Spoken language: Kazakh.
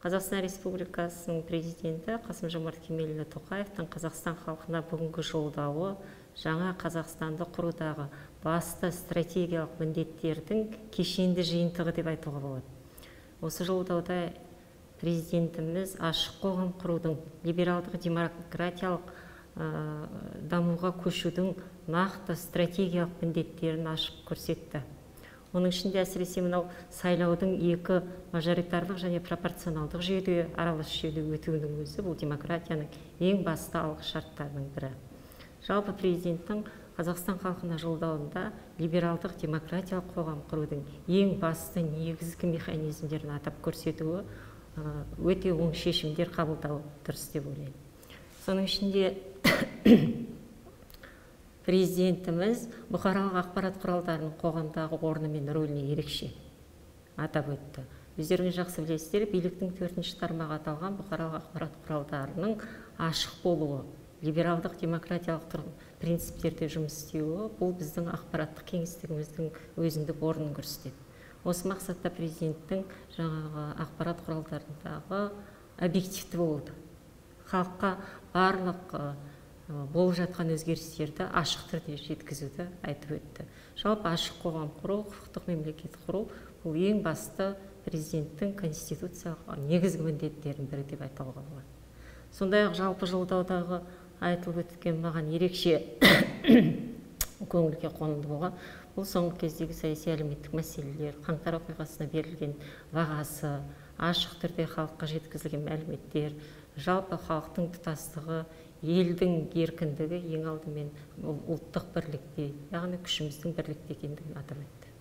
қазақстан республикасының президенті қасым жомарт кемелұлы тоқаевтың қазақстан халқына бүгінгі жолдауы жаңа қазақстанды құрудағы басты стратегиялық міндеттердің кешенді жиынтығы деп айтуға болады. Осы жолдауда президентіміз ашық қоғам құрудың либералдық демократиялық дамуға көшудің нақты стратегиялық міндеттерін ашып көрсетті. Оның ішінде әсіресе мынау сайлаудың екі мажоритарлық және пропорционалдық жүйеде аралас жүйеде өтуінің өзі бұл демократияның ең басты алғы шарттарының бірі. Жалпы президенттің қазақстан халқына жолдауында либералдық демократиялық қоғам құрудың ең басты негізгі механизмдерін атап көрсетуі өте оң шешімдер қабылдау дұрыс деп ойлаймын. Соның ішінде президентіміз бұқаралық ақпарат құралдарының қоғамдағы орны мен рөліне ерекше атап өтті. Өздеріңіз жақсы білесіздер биліктің төртінші тармағы аталған бұқаралық ақпарат құралдарының ашық болуы либералдық демократиялық принциптерде жұмыс істеуі бұл біздің ақпараттық кеңістігіміздің өзіндік орнын көрсетеді. Осы мақсатта президенттің жаңағы ақпарат құралдарындағы объективті болуды халыққа барлық болып жатқан өзгерістерді ашық түрде жеткізуді айтып өтті. Жалпы ашық қоғам құру құқықтық мемлекет құру бұл ең басты президенттің конституциялық негізгі міндеттерінің бірі деп айтуға болады. Сондай ақ жалпы жолдаудағы айтылып өткен маған ерекше көңілге қонымды болған бұл соңғы кездегі саяси әлеуметтік мәселелер қаңтар оқиғасына берілген бағасы ашық түрде халыққа жеткізілген мәліметтер жалпы халықтың тұтастығы елдің еркіндігі ең алдымен ұлттық бірлікте яғни күшіміздің бірлікте екендігін атап өтті.